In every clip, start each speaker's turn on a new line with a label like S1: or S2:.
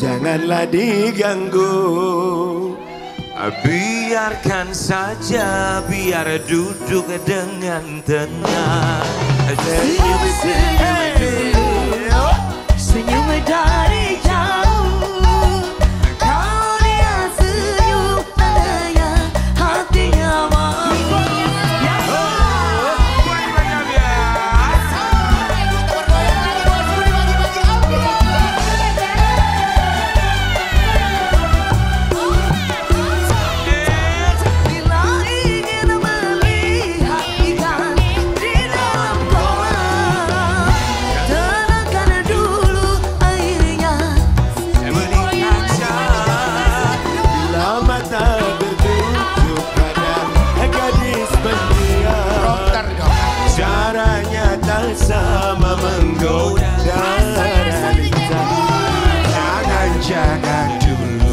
S1: janganlah diganggu.
S2: Biarkan saja, biar duduk dengan tenang.
S3: Senyum, senyum dulu, oh. senyum dari jauh.
S4: sama menggoda.
S2: Tangan
S4: jangan
S3: dulu.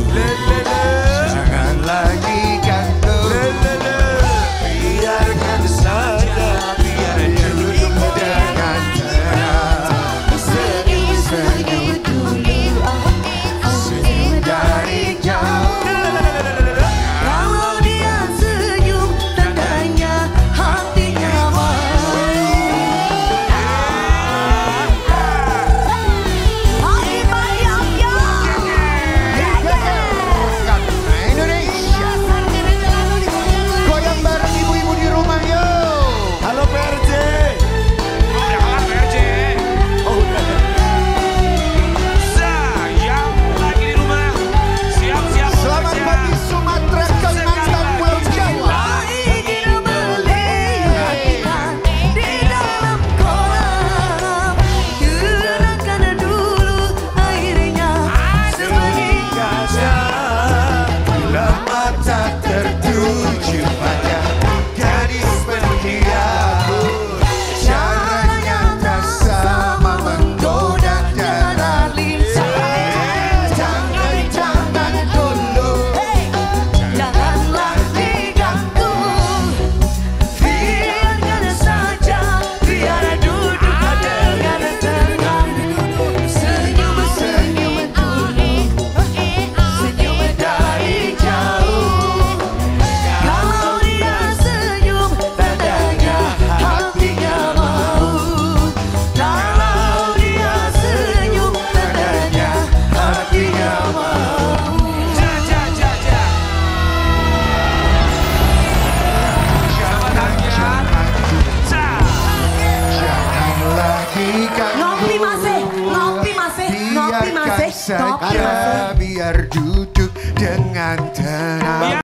S4: saja biar duduk dengan tenang.